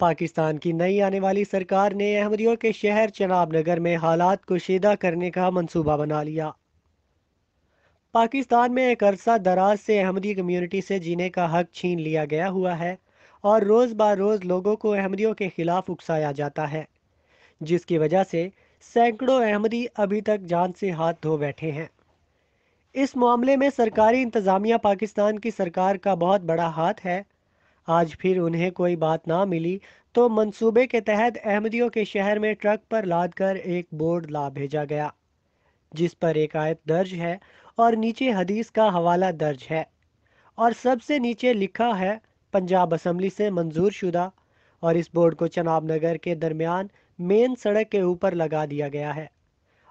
पाकिस्तान की नई आने वाली सरकार ने अहमदियों के शहर चनाब नगर में हालात को शीदा करने का मंसूबा बना लिया। पाकिस्तान में एक अरसा दराज से अहमदी कम्युनिटी से जीने का हक छीन लिया गया हुआ है और रोज़ ब रोज़ लोगों को अहमदियों के खिलाफ उकसाया जाता है, जिसकी वजह से सैकड़ों अहमदी अभी तक जान से हाथ धो बैठे हैं। इस मामले में सरकारी इंतज़ामिया पाकिस्तान की सरकार का बहुत बड़ा हाथ है आज फिर उन्हें कोई बात ना मिली तो मंसूबे के तहत अहमदियों के शहर में ट्रक पर लाद कर एक बोर्ड ला भेजा गया, जिस पर एक आयत दर्ज है और नीचे हदीस का हवाला दर्ज है। और सबसे नीचे लिखा है, पंजाब असम्बली से मंजूर शुदा, और इस बोर्ड को चनाब नगर के दरमियान मेन सड़क के ऊपर लगा दिया गया है।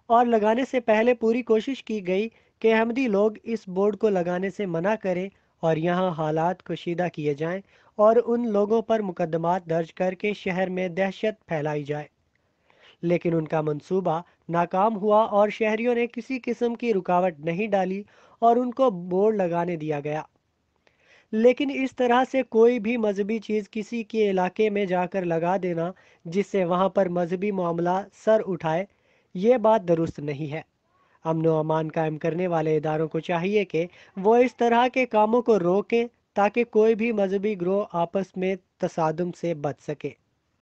और लगाने से पहले पूरी कोशिश की गई कि अहमदी लोग इस बोर्ड को लगाने से मना करें और यहाँ हालात कशीदा किए जाएँ और उन लोगों पर मुकदमात दर्ज करके शहर में दहशत फैलाई जाए। लेकिन उनका मंसूबा नाकाम हुआ और शहरियों ने किसी किस्म की रुकावट नहीं डाली और उनको बोर्ड लगाने दिया गया। लेकिन इस तरह से कोई भी मजहबी चीज़ किसी के इलाके में जाकर लगा देना, जिससे वहाँ पर मजहबी मामला सर उठाए, ये बात दुरुस्त नहीं है। अमन अमान कायम करने वाले इदारों को चाहिए कि वो इस तरह के कामों को रोकें ताकि कोई भी मजहबी ग्रोह आपस में तसादम से बच सके।